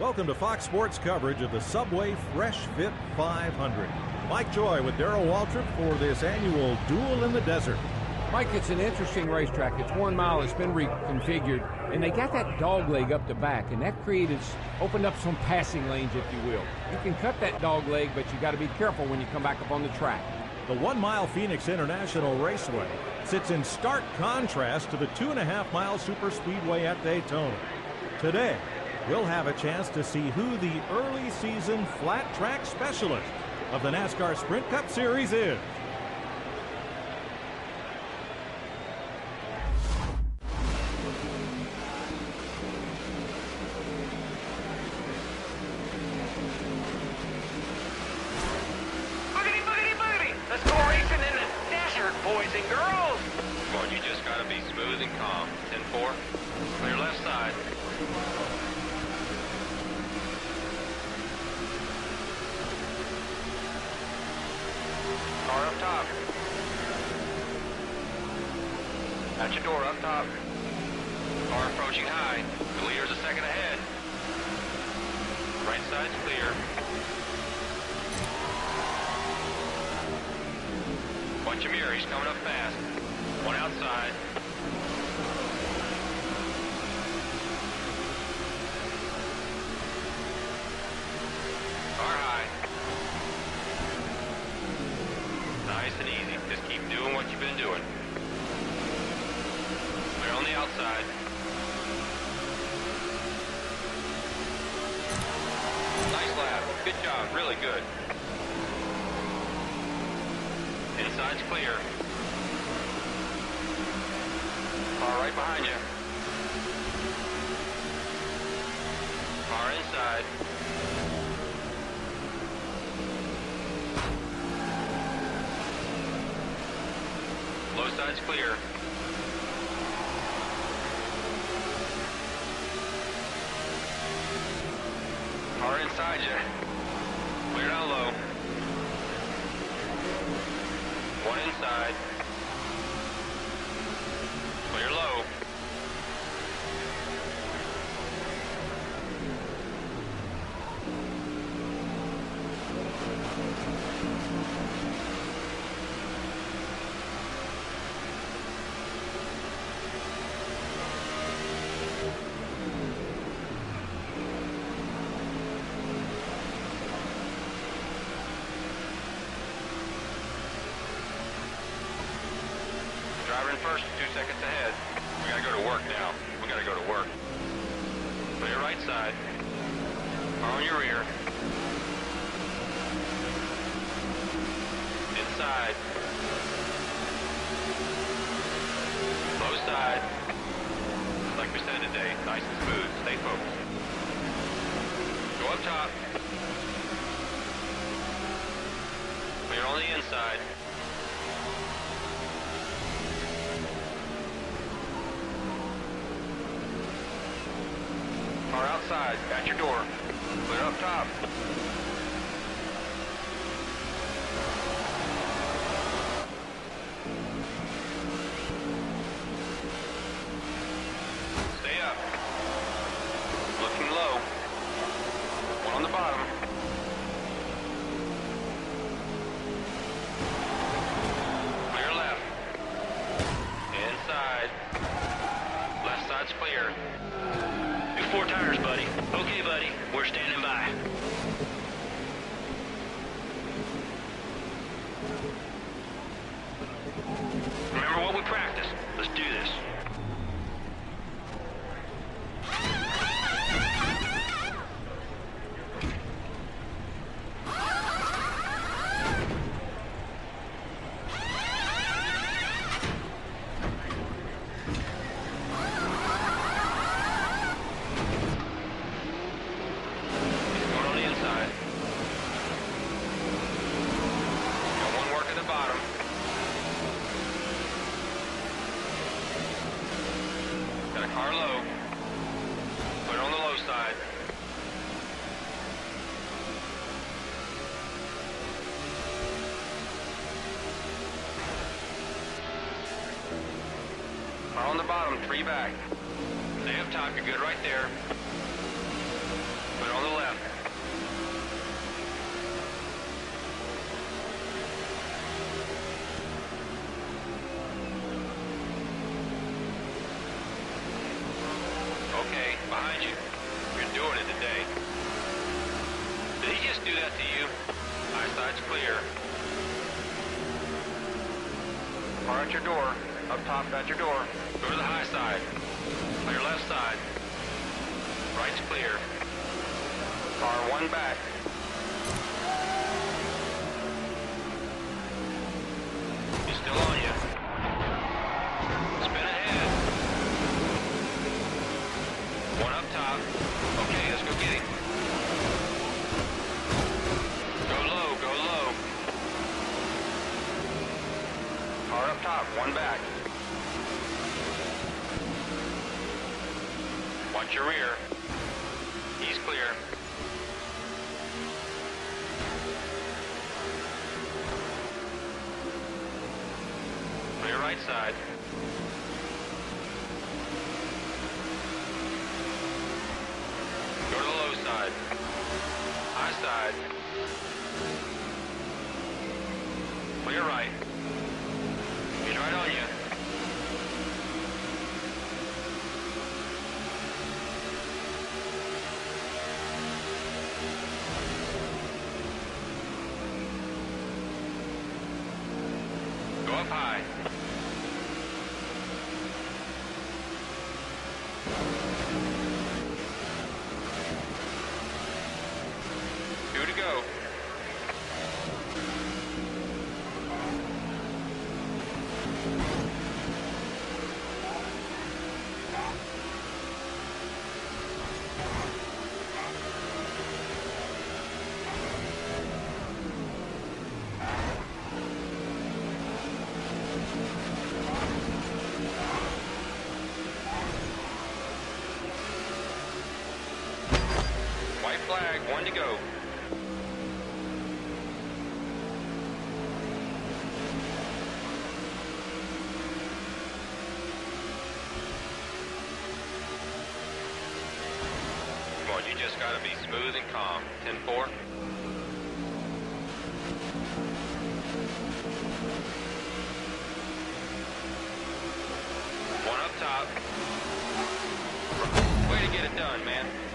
Welcome to Fox Sports coverage of the Subway Fresh Fit 500. Mike Joy with Darrell Waltrip for this annual Duel in the Desert. Mike, it's an interesting racetrack. It's one mile. It's been reconfigured, and they got that dog leg up the back, and that created opened up some passing lanes, if you will. You can cut that dog leg, but you got to be careful when you come back up on the track. The one mile Phoenix International Raceway sits in stark contrast to the two and a half mile super speedway at Daytona. Today, we'll have a chance to see who the early season flat track specialist of the NASCAR Sprint Cup Series is. Boogity, boogity, boogity! Let's go racing in the desert, boys and girls! Come on, you just gotta be smooth and calm. 10-4. Clear left side. Car up top. At your door up top. Car approaching high. The leader's a second ahead. Right side's clear. Watch your mirror, he's coming up fast. One outside. Car high. Nice and easy. Just keep doing what you've been doing. Clear on the outside. Nice lap. Good job. Really good. Inside's clear. Car right behind you. Car inside. Low side's clear. Car inside you. Down low. One inside. Clear low. Driver in first, two seconds ahead. We gotta go to work now. We gotta go to work. Clear right side. On your rear. Inside. Low side. Like we said today, nice and smooth. Stay focused. Go up top. Clear on the inside. Car outside, at your door. Clear up top. Stay up. Looking low. One on the bottom. Clear left. Inside. Left side's clear. Do four tires, buddy. Okay, buddy. We're standing by. Remember what we practiced. Let's do this. He's going on the inside. Got one work at the bottom. Got a car low. Put it on the low side. Car on the bottom, three back. Stay up top, you're good right there. Put it on the left. Okay, behind you. You're doing it today. Did he just do that to you? Eyesight's clear. Car at your door. Up top at your door. Go to the high side. On your left side. Right's clear. Car one back. He's still on you. Spin ahead. One up top. Okay, let's go get him. Go low, go low. Car up top, one back. Watch your rear. He's clear. Clear right side. Go to the low side. High side. Clear right. He's right on you. うん。Go. Come on, you just gotta be smooth and calm. 10-4. One up top. Way to get it done, man.